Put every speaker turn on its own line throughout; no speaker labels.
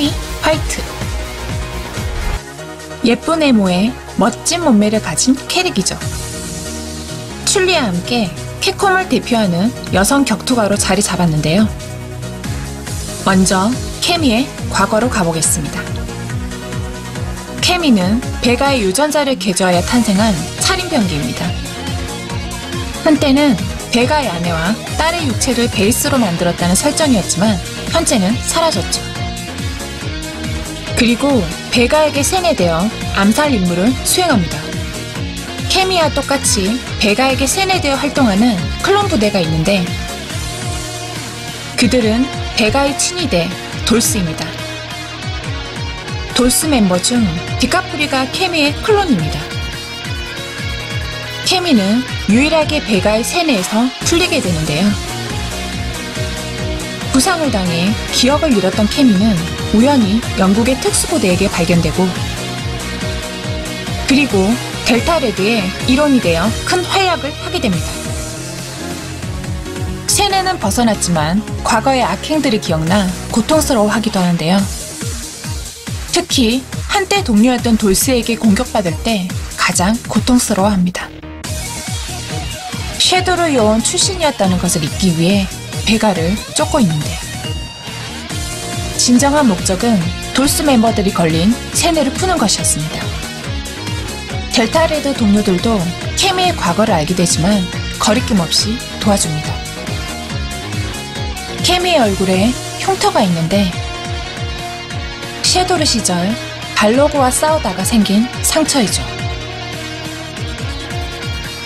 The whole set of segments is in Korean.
케미 화이트. 예쁜 외모에 멋진 몸매를 가진 캐릭이죠. 출리와 함께 캡콤을 대표하는 여성 격투가로 자리 잡았는데요. 먼저 케미의 과거로 가보겠습니다. 케미는 베가의 유전자를 개조하여 탄생한 살인병기입니다. 한때는 베가의 아내와 딸의 육체를 베이스로 만들었다는 설정이었지만 현재는 사라졌죠. 그리고 베가에게 세뇌되어 암살 임무를 수행합니다. 케미와 똑같이 베가에게 세뇌되어 활동하는 클론 부대가 있는데 그들은 베가의 친위대 돌스입니다. 돌스 멤버 중 디카프리가 케미의 클론입니다. 케미는 유일하게 베가의 세뇌에서 풀리게 되는데요. 부상을 당해 기억을 잃었던 케미는 우연히 영국의 특수부대에게 발견되고 그리고 델타 레드의 일원이 되어 큰 활약을 하게 됩니다. 세뇌는 벗어났지만 과거의 악행들이 기억나 고통스러워하기도 하는데요. 특히 한때 동료였던 돌스에게 공격받을 때 가장 고통스러워합니다. 섀도로 요원 출신이었다는 것을 잊기 위해 베가를 쫓고 있는데 진정한 목적은 돌스 멤버들이 걸린 세뇌를 푸는 것이었습니다. 델타레드 동료들도 케미의 과거를 알게 되지만 거리낌 없이 도와줍니다. 케미의 얼굴에 흉터가 있는데 섀도르 시절 발로그와 싸우다가 생긴 상처이죠.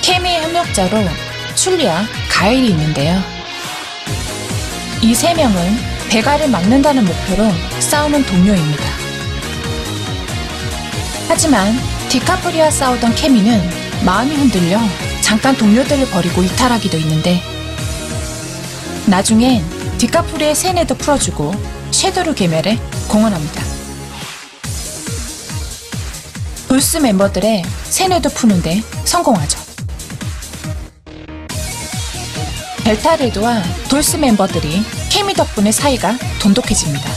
케미의 협력자로 출리와 가일이 있는데요. 이 세 명은 배가를 막는다는 목표로 싸우는 동료입니다. 하지만 디카프리와 싸우던 케미는 마음이 흔들려 잠깐 동료들을 버리고 이탈하기도 있는데 나중엔 디카프리의 세뇌도 풀어주고 섀도르 개멸에 공헌합니다. 돌스 멤버들의 세뇌도 푸는데 성공하죠. 델타레드와 돌스 멤버들이 케미 덕분에 사이가 돈독해집니다.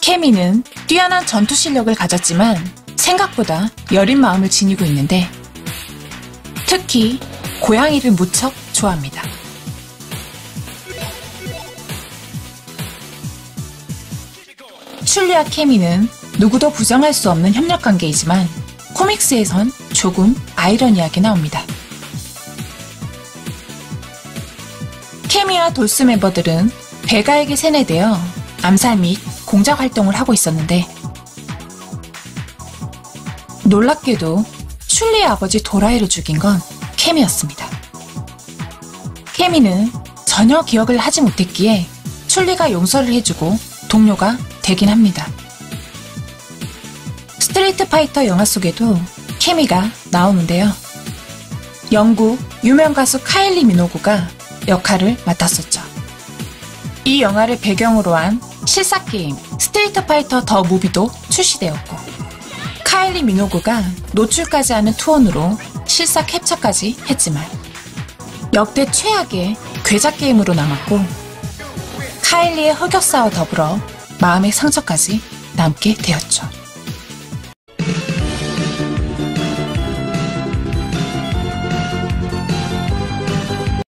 케미는 뛰어난 전투 실력을 가졌지만 생각보다 여린 마음을 지니고 있는데 특히 고양이를 무척 좋아합니다. 출리와 케미는 누구도 부정할 수 없는 협력 관계이지만 코믹스에선 조금 아이러니하게 나옵니다. 케미와 돌스 멤버들은 베가에게 세뇌되어 암살 및 공작 활동을 하고 있었는데 놀랍게도 슐리의 아버지 도라이를 죽인 건 케미였습니다. 케미는 전혀 기억을 하지 못했기에 춘리가 용서를 해주고 동료가 되긴 합니다. 스트리트 파이터 영화 속에도 캐미가 나오는데요. 영국 유명 가수 카일리 미노구가 역할을 맡았었죠. 이 영화를 배경으로 한 실사 게임 스트리트 파이터 The Movie도 출시되었고 카일리 미노구가 노출까지 하는 투혼으로 실사 캡처까지 했지만 역대 최악의 괴작 게임으로 남았고 카일리의 흑역사와 더불어 마음의 상처까지 남게 되었죠.